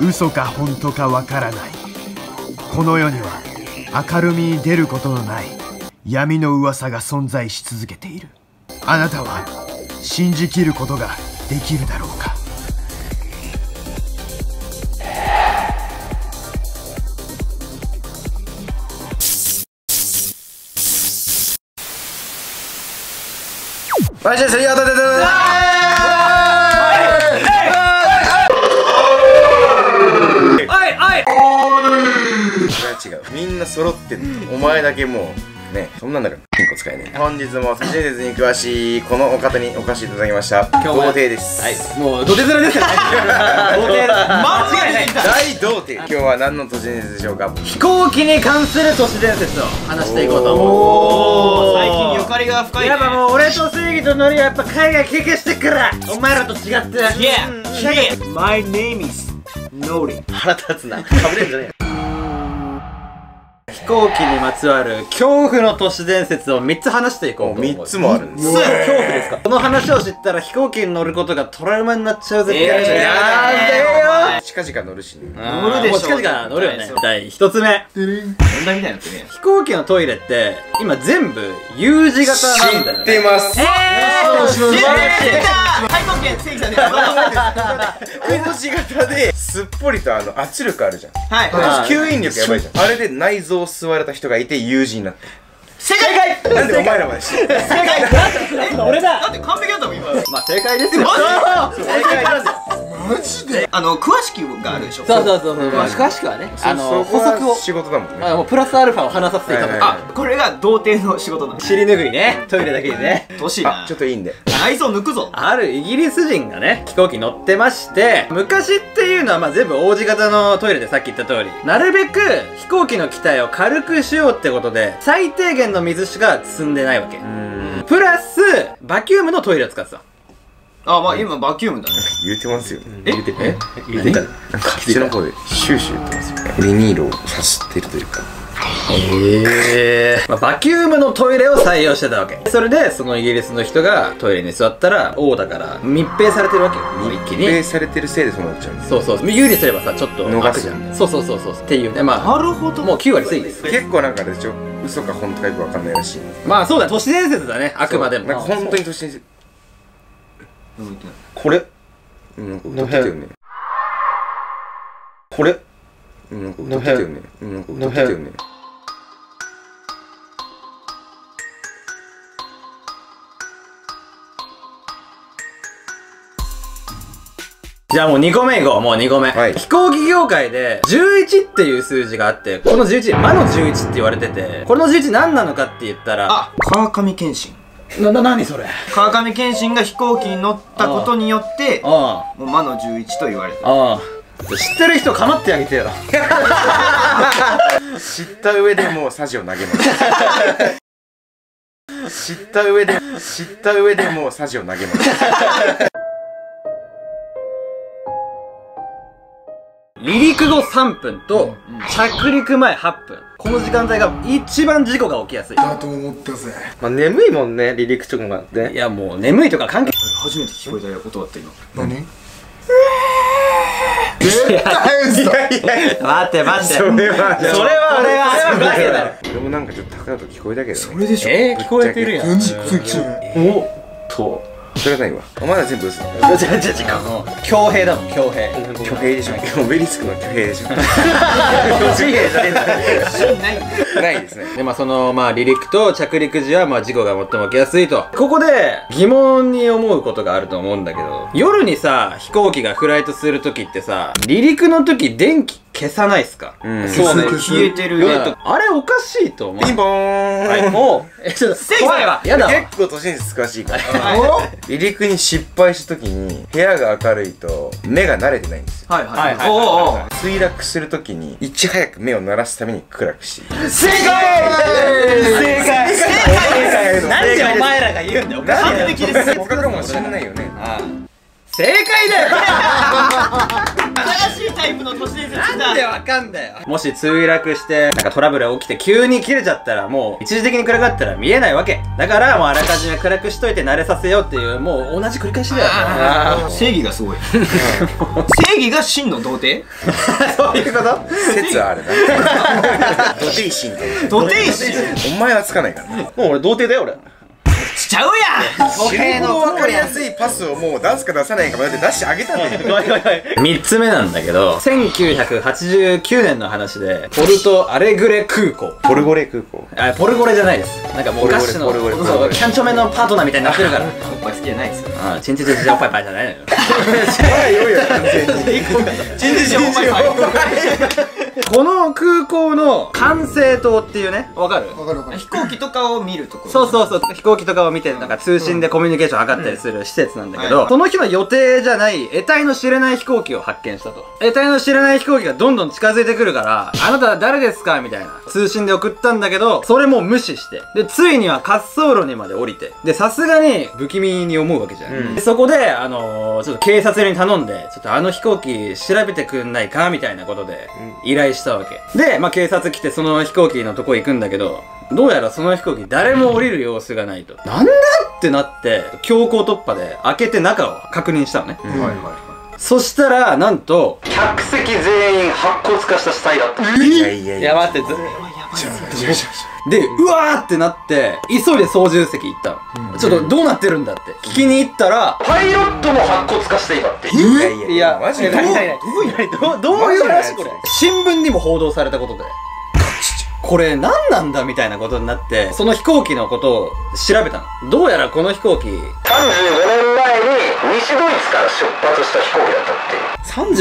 嘘か本当かわからない。この世には明るみに出ることのない闇の噂が存在し続けている。あなたは信じきることができるだろうか。マジで水曜だで違う。みんな揃ってんの。お前だけもうね。そんなんだから金庫使えねえ本日も都市伝説に詳しいこのお方にお越しいただきました。今日も童貞です。はい。もう土手面ですよね。童貞。間違いない大童貞。今日は何の都市伝説でしょうか？飛行機に関する都市伝説を話していこうと思う。最近ゆかりが深いね。やっぱもう俺と正義とノリはやっぱ海外経験してっから。お前らと違って。Yeah! Yeah! My name is Nori 腹立つな。かぶれんじゃねえ飛行機にまつわる恐怖の都市伝説を3つ話していこうと思う3つもあるんです恐怖ですか。この話を知ったら飛行機に乗ることがトラウマになっちゃうぜって。やるじゃんえーやだよ。近々乗るしね。乗るでしょもう近々乗るよね。第1つ目。問題みたいになってね。飛行機のトイレって今全部 U 字型なんだよ知ってねます。えー知ってた体操券正義さんで工事型ですっぽりとあの圧力あるじゃん。はい。はい吸引力やばいじゃん。あれで内臓を吸われた人がいて友人になっ正解！たなんでお前らまで正解！俺だ。だ。って完璧だったもん今まあ正解ですよ。マ正解なんだよあの詳しきがあるでしょ？そうそうそう。そうまあ詳しくはね。あの補足を。は仕事だもんね。あもうプラスアルファを話させていただく。はいはいあこれが童貞の仕事なんだ。尻拭いね。トイレだけにね。年なあちょっといいんで。内臓抜くぞ。あるイギリス人がね飛行機乗ってまして昔っていうのはまあ全部王子型のトイレでさっき言った通り。なるべく飛行機の機体を軽くしようってことで最低限の水しか積んでないわけ。うん。プラスバキュームのトイレを使ってたあまあ今バキュームだね。言うてますよ。ねえ？言うてえ？言うてたなんかこっちの方でシューシュー言ってますよ。ビニールをさすってるというかへえ、まあ、バキュームのトイレを採用してたわけそれでそのイギリスの人がトイレに座ったら王だから密閉されてるわけよ密閉にされてるせいでそうなっちゃうんですそうそう有利すればさちょっと逃すじゃんそうそうそうそうっていうねまあなるほどもう9割過ぎです結構なんかでしょ嘘か本当かよくわかんないらしいまあそうだ都市伝説だねあくまでもなんか本当に都市伝説これ。うんなんか歌ってたよね。これ。うんなんか歌ってたよね。うんなんか歌ってたよね。じゃあもう2個目いこう。もう2個目、はい。飛行機業界で11っていう数字があってこの11魔の11って言われててこれの11何なのかって言ったらあ川上謙信なな何それ？川上謙信が飛行機に乗ったことによってあもう魔の11と言われてるああ。あ知ってる人かまってあげてよ。知った上でもうサジを投げます。知った上で知った上でもうサジを投げます。離陸後3分と着陸前8分この時間帯が一番事故が起きやすい。だと思ったぜ。まあ、眠いもんね、離陸とかがね。いやもう眠いとか関係初めて聞こえた音だった今何？絶対嘘。待って待って。それはそれは俺はあれはバカだろ俺もなんかちょっと高々と聞こえたけどね。それでしょ。えー、聞こえてるやん。おと。それはないわ。お前ら全部嘘。だ違う違う違う強兵だもん強兵。挙兵でしょ。オベリスクの挙兵でしょ。強兵じゃねえんだない。ない。ですねでまあそのまあ離陸と着陸時はまあ事故が最も起きやすい。とここで疑問に思うことがあると思うんだけど夜にさ飛行機がフライトする時ってさ離陸の時電気消さないっすか？うん。そうね。消す消えてる。夜とあれおかしいと思う。ピンポーン、はいもう。えちょっと怖いわ。やだわ。結構都市伝説詳しいから。お？離陸に失敗した時に部屋が明るいと目が慣れてないんですよ。はいはいはい。はいおうおうおう墜落する時にいち早く目を鳴らすために暗くし正解！正解！正解！なんでお前らが言うんだよ。完璧です。他かもしれないよね。ああ正解だよ。新しいタイプの都市伝説だ。なんでわかんだよ。もし墜落して、なんかトラブルが起きて急に切れちゃったらもう一時的に暗かったら見えないわけ。だからもうあらかじめ暗くしといて慣れさせようっていう、もう同じ繰り返しだよ。正義がすごい。正義が真の童貞？そういうこと？説あるな。ドテイシお前はつかないからな。もう俺童貞だよ俺しちゃうやん。死ぬほど分かりやすいパスをもう出すか出さないかまで出してあげたんだよ。三つ目なんだけど、1989年の話で、ポルトアレグレ空港。ポルゴレ空港。あ、ポルゴレじゃないです。なんかもうお菓子の、キャンチョメのパートナーみたいになってるから。おっぱい好きじゃないですよ。あ、チンチンチンチンおっぱいパイじゃないのよ。はいよいよ完全に。全然おっぱいこの空港の管制塔っていうね、わかる？わかるわかる飛行機とかを見るところそうそうそう、飛行機とかを見て、なんか通信でコミュニケーションを図ったりする施設なんだけど、その日の予定じゃない、得体の知れない飛行機を発見したと。得体の知れない飛行機がどんどん近づいてくるから、あなた誰ですかみたいな。通信で送ったんだけど、それも無視して。で、ついには滑走路にまで降りて。で、さすがに不気味に思うわけじゃん。でそこで、あのーちょっと警察に頼んで、ちょっとあの飛行機調べてくんないかみたいなことで、依頼したわけ。で、まあ警察来てその飛行機のとこ行くんだけど、どうやらその飛行機誰も降りる様子がないと。なんだってなって、強行突破で開けて中を確認したのね。そしたら、なんと、客席全員白骨化した死体だった。いやいやいやいや待ってずで、うわーってなって、急いで操縦席行ったの。ちょっとどうなってるんだって。聞きに行ったら、パイロットも白骨化していたって。いやいやいやマジで。ないないない。どうどういう話これ？新聞にも報道されたことで。これ何なんだみたいなことになって、その飛行機のことを調べたの。どうやらこの飛行機、35年前に西ドイツから出発した飛行機だったっていう。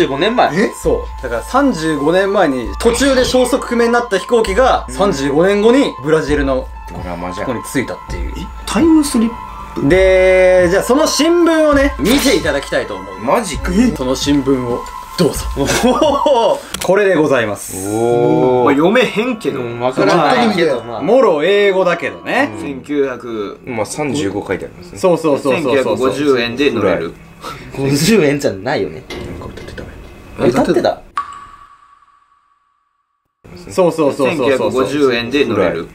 35年前？え？そう。だから35年前に途中で消息不明になった飛行機が35年後にブラジルのドラマじゃんとこに着いたっていう。タイムスリップ？で、じゃあその新聞をね、見ていただきたいと思う。マジかその新聞をどうぞ。これでございます。おお読めへんけどうん分からないけどまあもろ英語だけどね。1900まあ35書いてありますねそうそうそうそうそうそう。1950円で乗れる50円じゃないよねなんか歌ってたね歌ってたそうそうそうそうそうそう。1950円で乗れる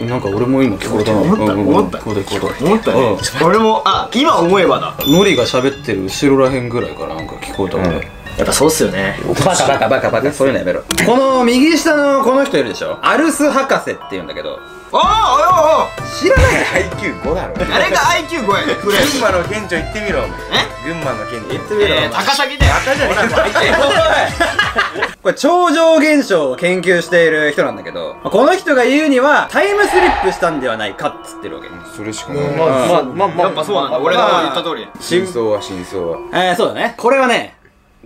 なんか俺も今聞こえたな。思ったうんうん思った。聞こえた聞こえた。思ったね。俺もあ今思えばだ。ノリが喋ってる後ろらへんぐらいからなんか聞こえた俺。やっぱそうっすよね。バカバカバカバカそういうのやめろ。この右下のこの人いるでしょ。アルス博士って言うんだけど。あああ知らない。IQ5 だろ。ああれが IQ5 やね群馬の県庁行ってみろお前。群馬の県。庁行ってみろえー高崎で赤じゃねえかこれ超常現象を研究している人なんだけど、この人が言うにはタイムスリップしたんではないかっつってるわけ。それしかないまあまあまあまあやっぱそうなんだ俺が言った通り真相は真相はえー、そうだね。これはね、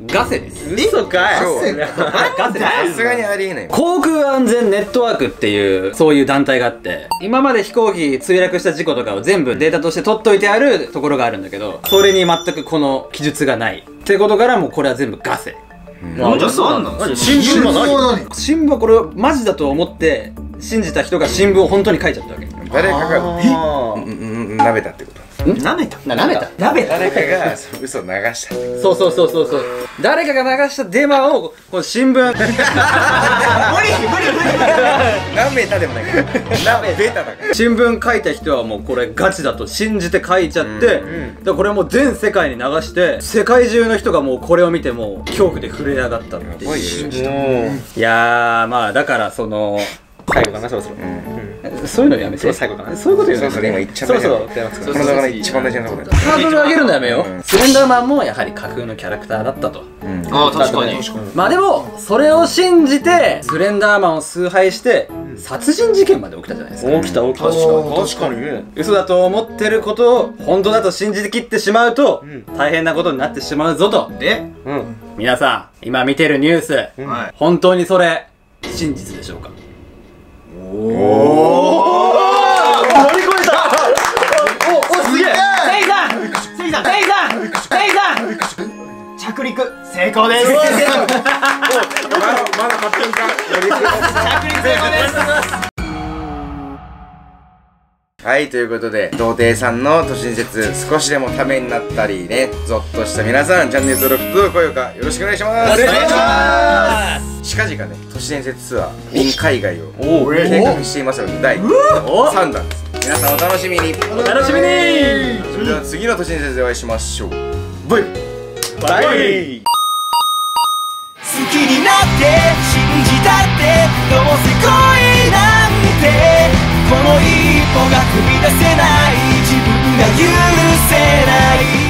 ガセです。嘘かいそうガセです。さすがにありえない航空安全ネットワークっていう、そういう団体があって、今まで飛行機墜落した事故とかを全部データとして取っといてあるところがあるんだけど、それに全くこの記述がない。ってことからもうこれは全部ガセ。なん。でそうなんの何新聞は何何？新聞はこれマジだと思って信じた人が新聞を本当に書いちゃったわけ。誰かがあうんうんうん舐めたってこと？なめた。な、舐めた。なめた。誰かが嘘を流した。そうそうそうそうそう。誰かが流したデマを、この新聞、無理無理無理。舐めたでもないから。舐めただから。新聞書いた人はもうこれガチだと信じて書いちゃって、だからこれもう全世界に流して、世界中の人がもうこれを見てもう恐怖で震え上がったっていいう。いやー、まあだからその、最後かなそろそろ。そういうのやめて。そう最後かな。そういうこと言うの？そうそう。今言っちゃそったろそろこの動画の一番大事なところだよ。ハードル上げるのやめよう。スレンダーマンもやはり架空のキャラクターだったと。うん。ああ確かに。まあでも、それを信じて、スレンダーマンを崇拝して、殺人事件まで起きたじゃないですか。起きた起きた。確かに。確かに。ね嘘だと思ってることを本当だと信じて切ってしまうと、大変なことになってしまうぞと。でうん。皆さん、今見てるニュース、はい本当にそれ、真実でしょうか？乗り越えたお、お、すげえセイさんセイさんセイさんセイさん着陸成功ですまだまだ発展か着陸成功ですはいということで童貞さんの都市伝説少しでもためになったりねゾッとした皆さんチャンネル登録と高評価よろしくお願いします。お願いします近々ね都市伝説ツアー in 海外を計画していますので第3弾です。皆さんお楽しみに。お楽しみにそれでは次の都市伝説でお会いしましょう。バイバイバイ。好きになって信じたってどうせ恋なんてこの一歩が踏み出せない。自分が許せない。